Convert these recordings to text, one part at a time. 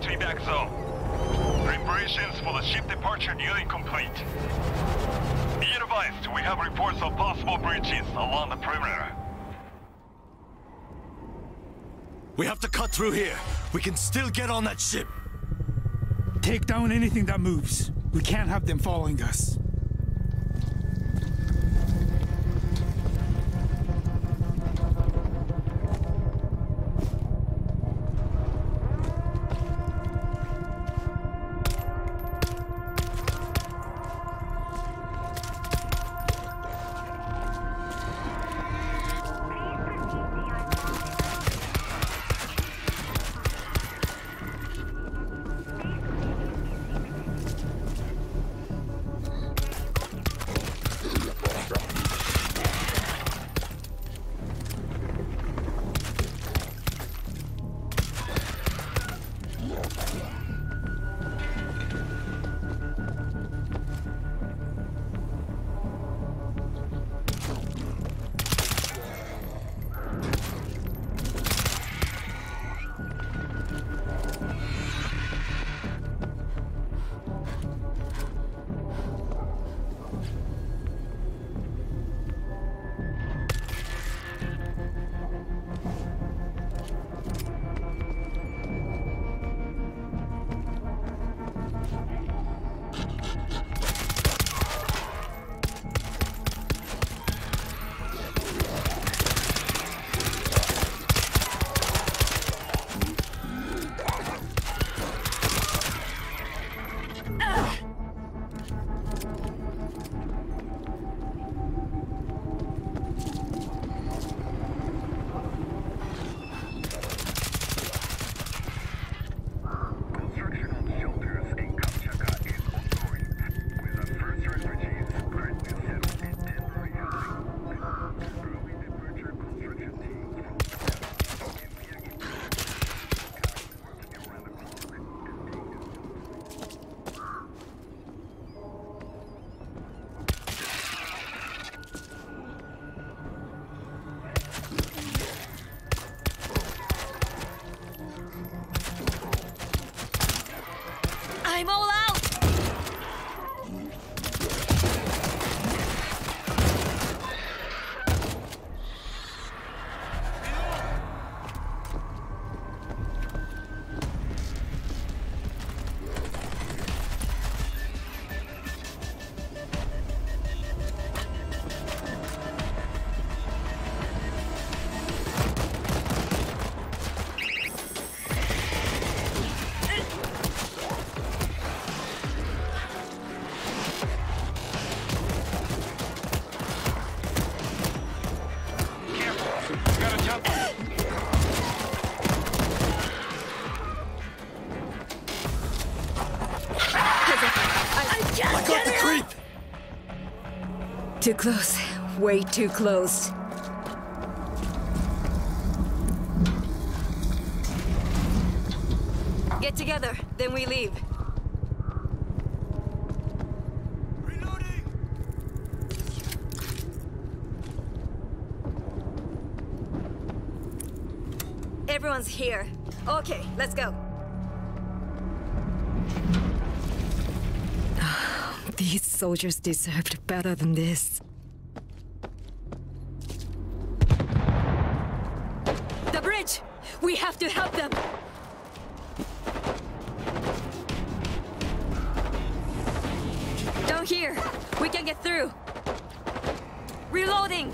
contact zone. Preparations for the ship departure nearly complete. Be advised, we have reports of possible breaches along the perimeter. We have to cut through here. We can still get on that ship. Take down anything that moves. We can't have them following us. I'm all out! Too close. Way too close. Get together, then we leave. Everyone's here. Okay, let's go. Soldiers deserved better than this. The bridge! We have to help them! Down here! We can get through! Reloading!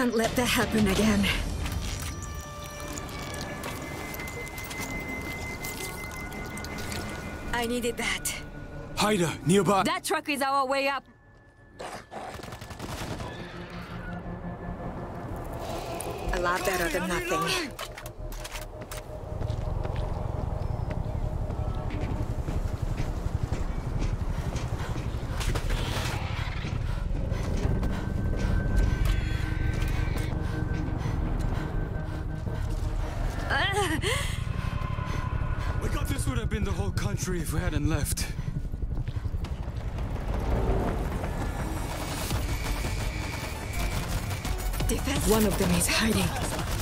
can't let that happen again. I needed that. Hider, nearby. That truck is our way up. A lot better than nothing. Got This would have been the whole country if we hadn't left. Defense. One of them is hiding.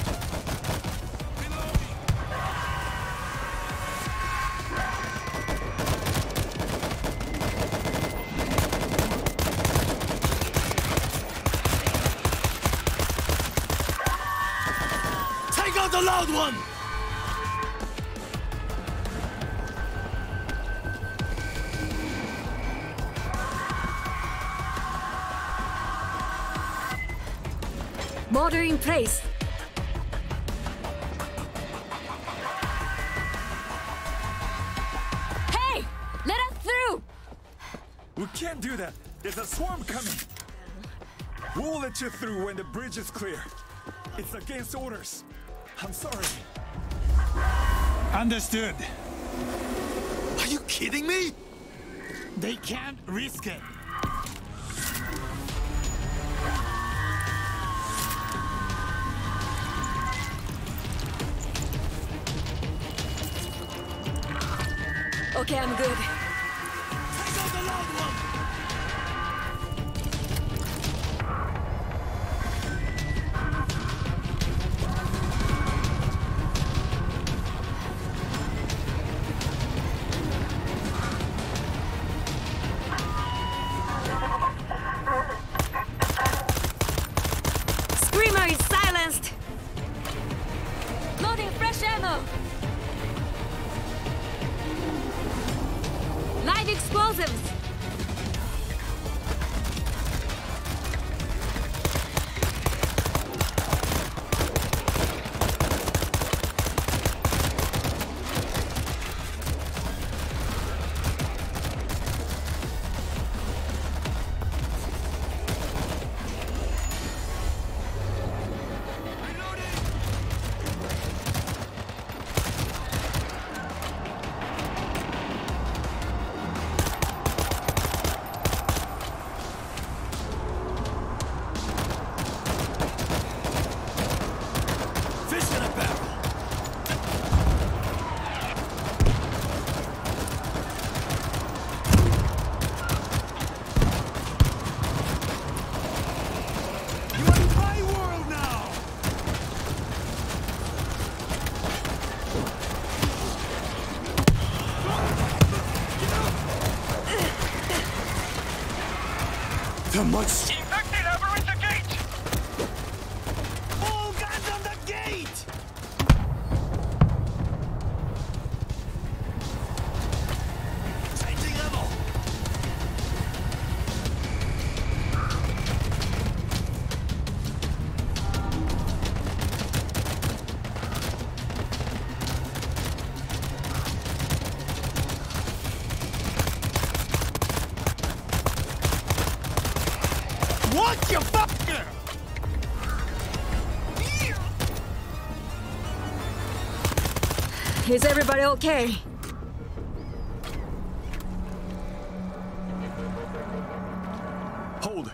Place. Hey! Let us through! We can't do that. There's a swarm coming. We'll let you through when the bridge is clear. It's against orders. I'm sorry. Understood. Are you kidding me? They can't risk it. Okay, I'm good. Everybody okay? Hold.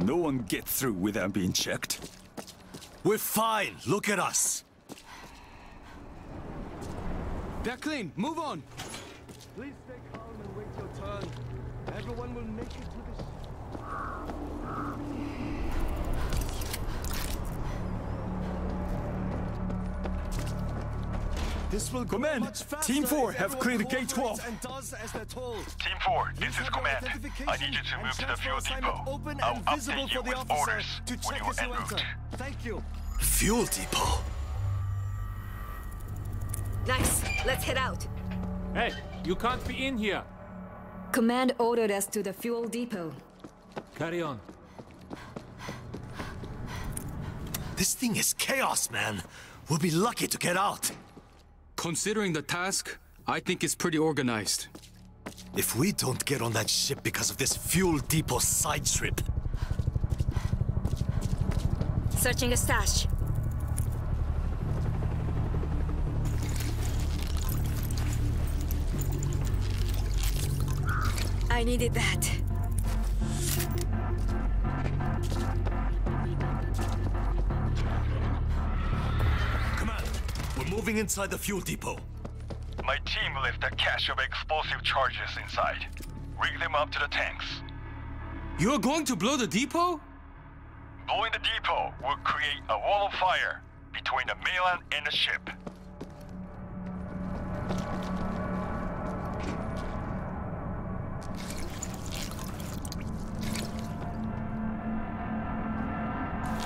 No one gets through without being checked. We're fine. Look at us. They're clean. Move on. Please stay calm and wait your turn. Everyone will make it to the This will Command, Team 4 have cleared Gate 12. And does as they're told. Team 4, this is Command. I need you to move to the fuel depot. I'll update you with orders to when check you're as you en route. enter. Thank you. Fuel depot. Nice. Let's head out. Hey, you can't be in here. Command ordered us to the fuel depot. Carry on. This thing is chaos, man. We'll be lucky to get out. Considering the task, I think it's pretty organized. If we don't get on that ship because of this fuel depot side trip... Searching a stash. I needed that. Moving inside the fuel depot. My team left a cache of explosive charges inside. Rig them up to the tanks. You're going to blow the depot? Blowing the depot will create a wall of fire between the mainland and the ship.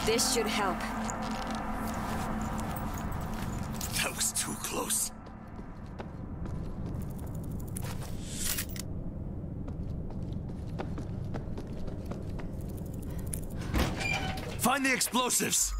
This should help. That was too close. Find the explosives!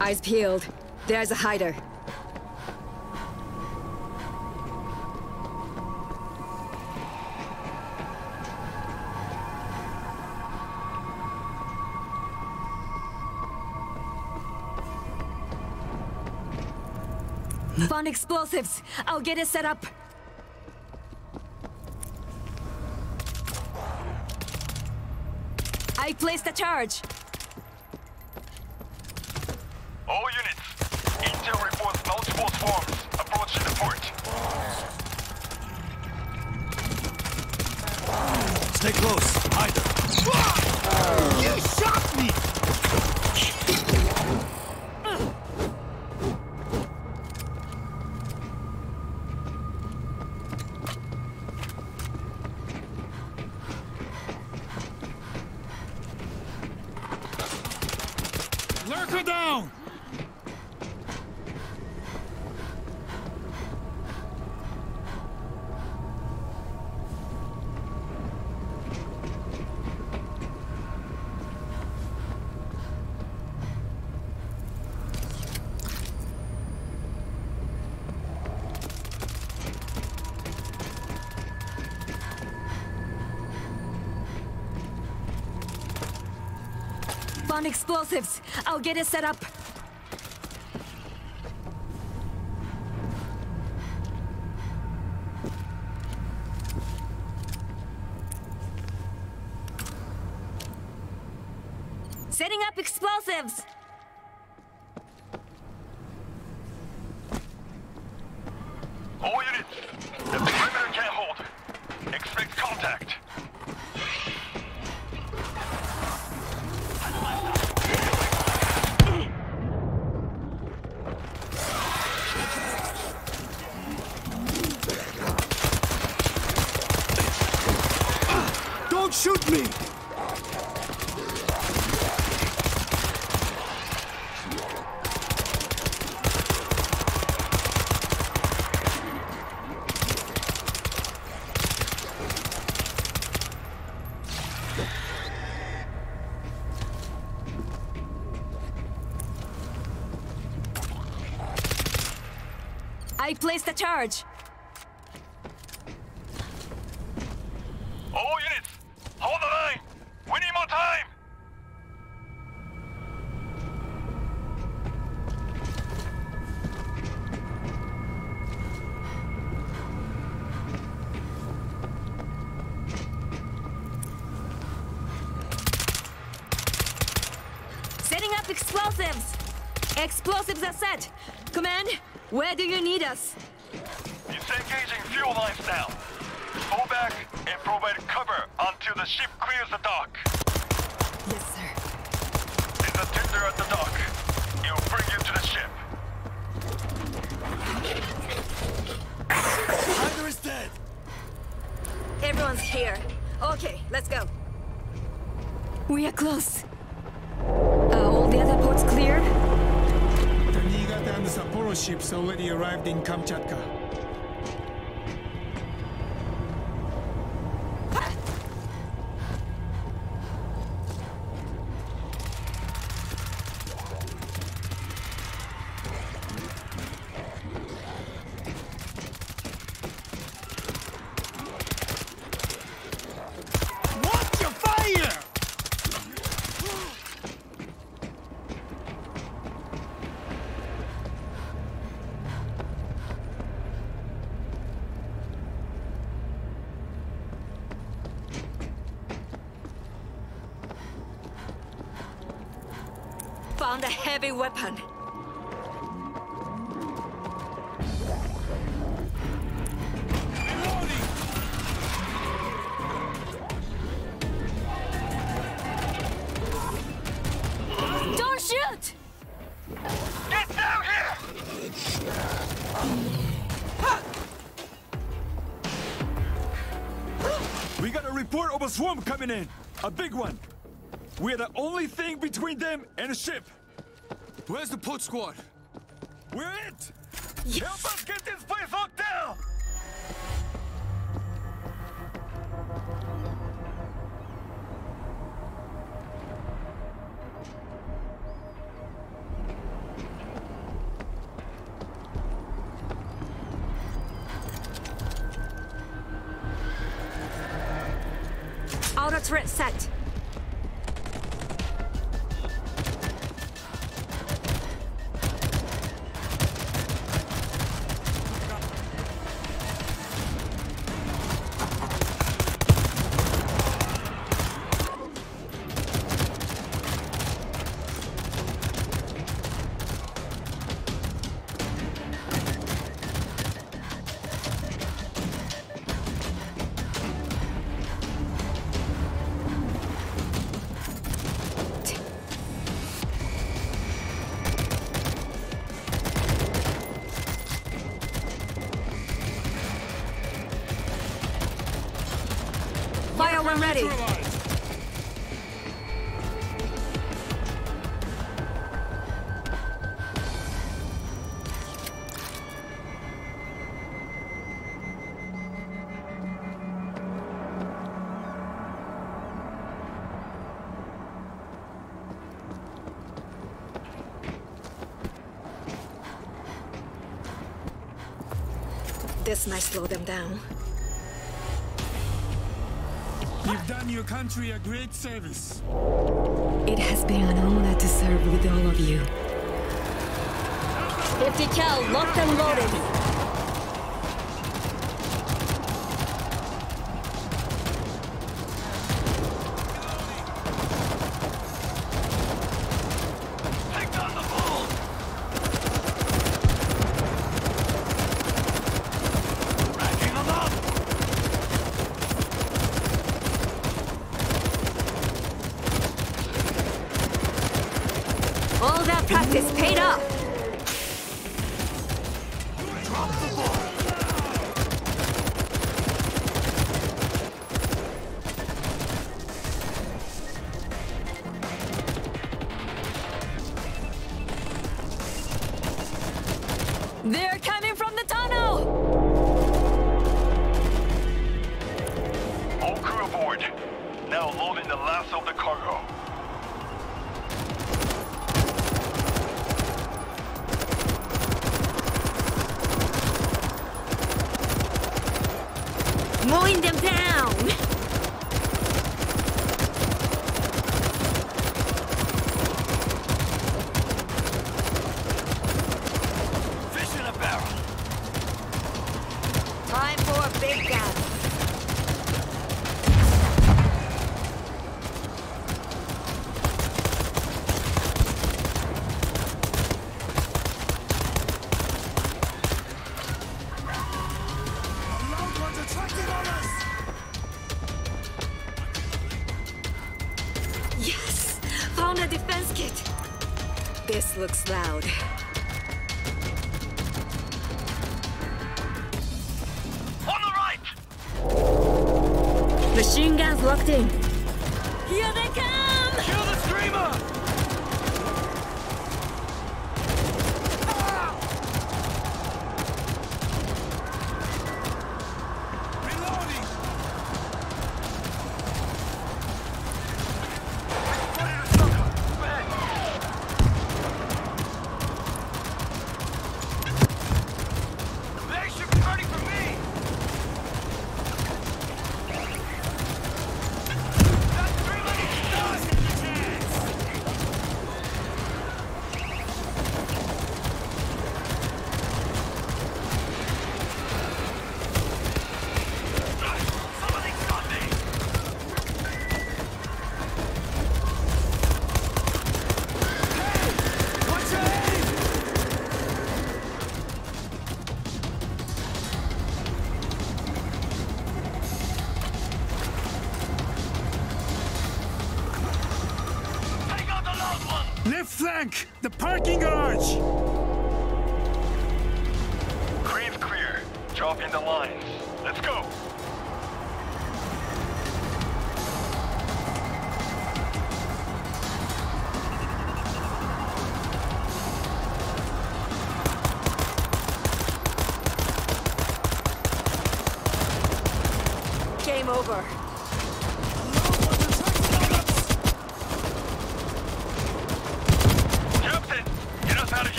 Eyes peeled. There's a hider. Found explosives. I'll get it set up. I placed a charge. Approaching. Stay close. Hide them. You shot me! Lurker down! Explosives. I'll get it set up. Setting up explosives. Me! I placed the charge. All units, hold the line. We need more time. Setting up explosives. Explosives are set. Command, where do you need us? Disengaging fuel lines now. Fall back and provide cover until the ship clears the dock. Yes, sir. There's a tender at the dock. It'll bring you to the ship. Tiger is dead! Everyone's here. Okay, let's go. We are close. Are all the other ports cleared? Ships already arrived in Kamchatka. Watch your fire! Found a heavy weapon. Don't shoot! Get down here! We got a report of a swarm coming in. A big one. We're the only thing between them and a ship. Where's the port squad? We're it! Help us get this place locked down! Outer turret set. This might slow them down. You've done your country a great service. It has been an honor to serve with all of you. 50 cal, locked and loaded. Take down the bull! Racking them up! All that practice paid off. They're